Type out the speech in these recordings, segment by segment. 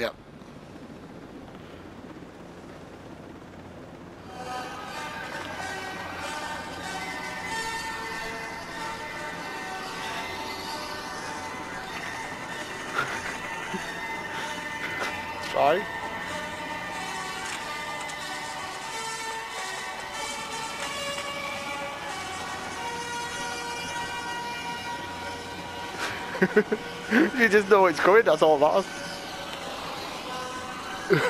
Yep. Sorry. you just know it's coming, that's all that. Where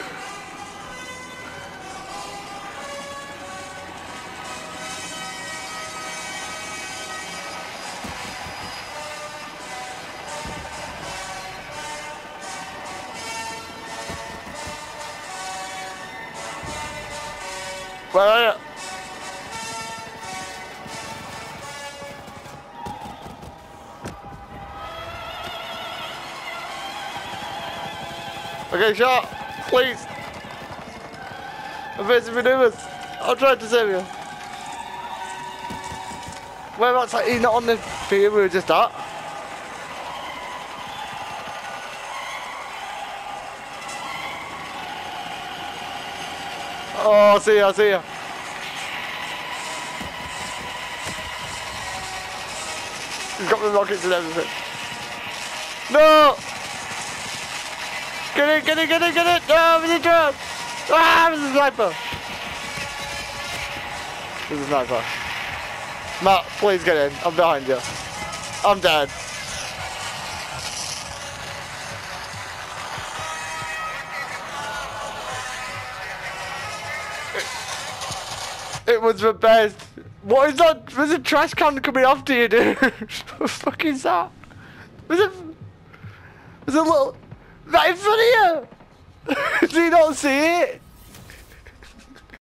are you? Okay, shot, please. Evasive maneuvers. I'll try to save you. Whereabouts? Like, he's not on the field we were just at. Oh, I see you, I see you. He's got the rockets and everything. No! Get it, get it, get it, get it! No, there's a drone! Ah, there's a sniper! There's a sniper. Matt, please get in. I'm behind you. I'm dead. It was the best. What is that? There's a trash can coming after you, dude. what the fuck is that? There's a, there's a little, right in front of you. Do you not see it?